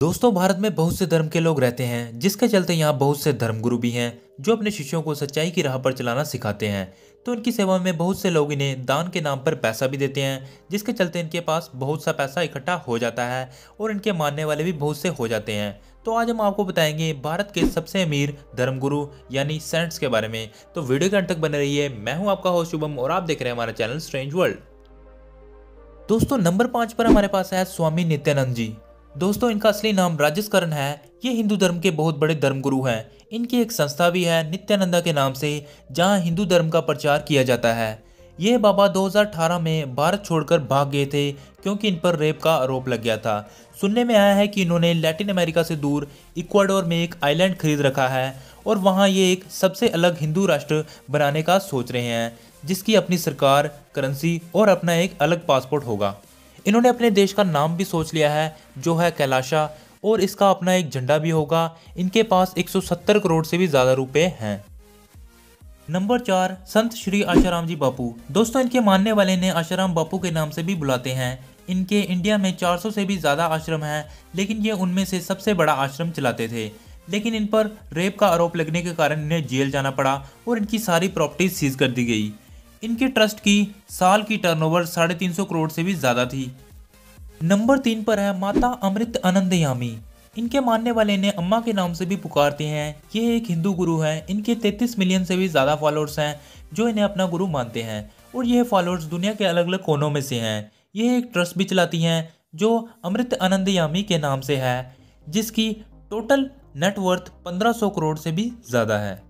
दोस्तों, भारत में बहुत से धर्म के लोग रहते हैं, जिसके चलते यहाँ बहुत से धर्मगुरु भी हैं, जो अपने शिष्यों को सच्चाई की राह पर चलाना सिखाते हैं। तो इनकी सेवा में बहुत से लोग इन्हें दान के नाम पर पैसा भी देते हैं, जिसके चलते इनके पास बहुत सा पैसा इकट्ठा हो जाता है और इनके मानने वाले भी बहुत से हो जाते हैं। तो आज हम आपको बताएँगे भारत के सबसे अमीर धर्मगुरु, यानी सेंट्स के बारे में। तो वीडियो के अंत तक बने रहिए, मैं हूँ आपका होस्ट शुभम और आप देख रहे हैं हमारा चैनल स्ट्रेंज वर्ल्ड दोस्तों, नंबर पाँच पर हमारे पास है स्वामी नित्यानंद जी। दोस्तों, इनका असली नाम राजेश करण है। ये हिंदू धर्म के बहुत बड़े धर्मगुरु हैं। इनकी एक संस्था भी है नित्यानंदा के नाम से, जहाँ हिंदू धर्म का प्रचार किया जाता है। ये बाबा 2018 में भारत छोड़कर भाग गए थे, क्योंकि इन पर रेप का आरोप लग गया था। सुनने में आया है कि इन्होंने लैटिन अमेरिका से दूर इक्वाडोर में एक आइलैंड खरीद रखा है, और वहाँ ये एक सबसे अलग हिंदू राष्ट्र बनाने का सोच रहे हैं, जिसकी अपनी सरकार, करेंसी और अपना एक अलग पासपोर्ट होगा। इन्होंने अपने देश का नाम भी सोच लिया है, जो है कैलाशा, और इसका अपना एक झंडा भी होगा। इनके पास 170 करोड़ से भी ज़्यादा रुपए हैं। नंबर चार, संत श्री आशाराम जी बापू। दोस्तों, इनके मानने वाले ने आशाराम बापू के नाम से भी बुलाते हैं। इनके इंडिया में 400 से भी ज़्यादा आश्रम हैं, लेकिन ये उनमें से सबसे बड़ा आश्रम चलाते थे। लेकिन इन पर रेप का आरोप लगने के कारण इन्हें जेल जाना पड़ा, और इनकी सारी प्रॉपर्टीज़ सीज कर दी गई। इनके ट्रस्ट की साल की टर्नओवर साढ़े तीन सौ करोड़ से भी ज़्यादा थी। नंबर तीन पर है माता अमृत आनंद यामी इनके मानने वाले इन्हें अम्मा के नाम से भी पुकारते हैं। ये एक हिंदू गुरु हैं। इनके 33 मिलियन से भी ज़्यादा फॉलोअर्स हैं, जो इन्हें अपना गुरु मानते हैं। और ये फॉलोअर्स दुनिया के अलग अलग कोनों में से हैं। ये एक ट्रस्ट भी चलाती हैं, जो अमृत आनंद यामी के नाम से है, जिसकी टोटल नेटवर्थ 1500 करोड़ से भी ज़्यादा है।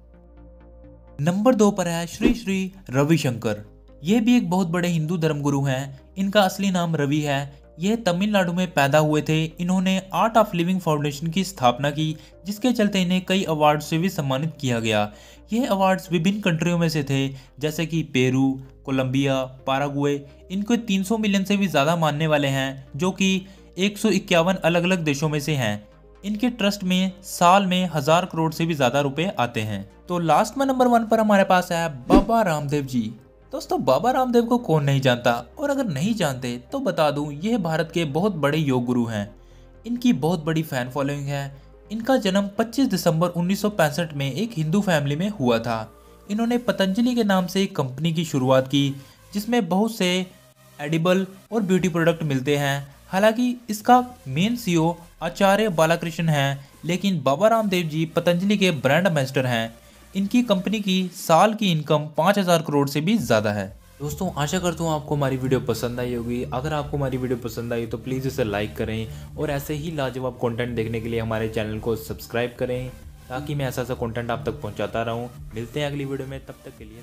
नंबर दो पर है श्री श्री रविशंकर। ये भी एक बहुत बड़े हिंदू धर्मगुरु हैं। इनका असली नाम रवि है। यह तमिलनाडु में पैदा हुए थे। इन्होंने आर्ट ऑफ़ लिविंग फाउंडेशन की स्थापना की, जिसके चलते इन्हें कई अवार्ड से भी सम्मानित किया गया। ये अवार्ड्स विभिन्न कंट्रियों में से थे, जैसे कि पेरू, कोलंबिया, पारागुए। इनको 300 मिलियन से भी ज़्यादा मानने वाले हैं, जो कि एक अलग अलग देशों में से हैं। इनके ट्रस्ट में साल में हज़ार करोड़ से भी ज़्यादा रुपए आते हैं। तो लास्ट में नंबर वन पर हमारे पास है बाबा रामदेव जी। दोस्तों, बाबा रामदेव को कौन नहीं जानता? और अगर नहीं जानते तो बता दूँ, यह भारत के बहुत बड़े योग गुरु हैं। इनकी बहुत बड़ी फ़ैन फॉलोइंग है। इनका जन्म 25 दिसंबर 1965 में एक हिंदू फैमिली में हुआ था। इन्होंने पतंजलि के नाम से एक कंपनी की शुरुआत की, जिसमें बहुत से एडिबल और ब्यूटी प्रोडक्ट मिलते हैं। हालाँकि इसका मेन सीईओ आचार्य बालाकृष्ण हैं, लेकिन बाबा रामदेव जी पतंजलि के ब्रांड एम्बेसडर हैं। इनकी कंपनी की साल की इनकम पाँच हज़ार करोड़ से भी ज़्यादा है। दोस्तों, आशा करता हूँ आपको हमारी वीडियो पसंद आई होगी। अगर आपको हमारी वीडियो पसंद आई तो प्लीज़ इसे लाइक करें और ऐसे ही लाजवाब कंटेंट देखने के लिए हमारे चैनल को सब्सक्राइब करें ताकि मैं ऐसा ऐसा कंटेंट आप तक पहुँचाता रहूँ। मिलते हैं अगली वीडियो में, तब तक के लिए